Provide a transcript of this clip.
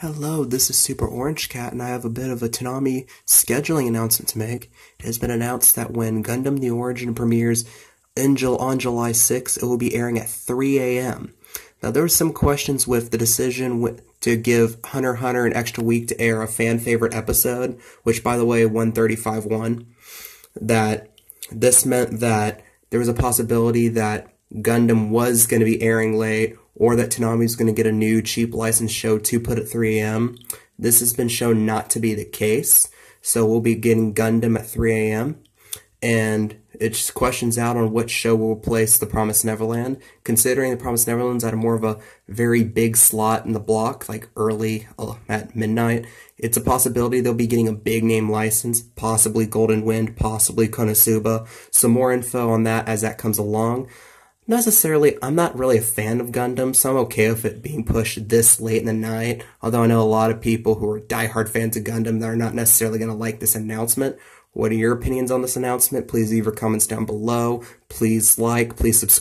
Hello, this is Super Orange Cat, and I have a bit of a Toonami scheduling announcement to make. It has been announced that when Gundam The Origin premieres in, on July 6th, it will be airing at 3 a.m. Now, there were some questions with the decision to give Hunter Hunter an extra week to air a fan favorite episode, which, by the way, 135 won. That this meant that there was a possibility that Gundam was going to be airing late, or that Toonami is going to get a new cheap licensed show to put at 3 a.m. This has been shown not to be the case, so we'll be getting Gundam at 3 a.m. And it just questions out on which show will replace The Promised Neverland. Considering The Promised Neverland's at a more of a very big slot in the block, like early uh, at midnight, it's a possibility they'll be getting a big name license, possibly Golden Wind, possibly Konosuba. Some more info on that as that comes along necessarily, I'm not really a fan of Gundam, so I'm okay with it being pushed this late in the night. Although I know a lot of people who are diehard fans of Gundam that are not necessarily going to like this announcement. What are your opinions on this announcement? Please leave your comments down below. Please like, please subscribe.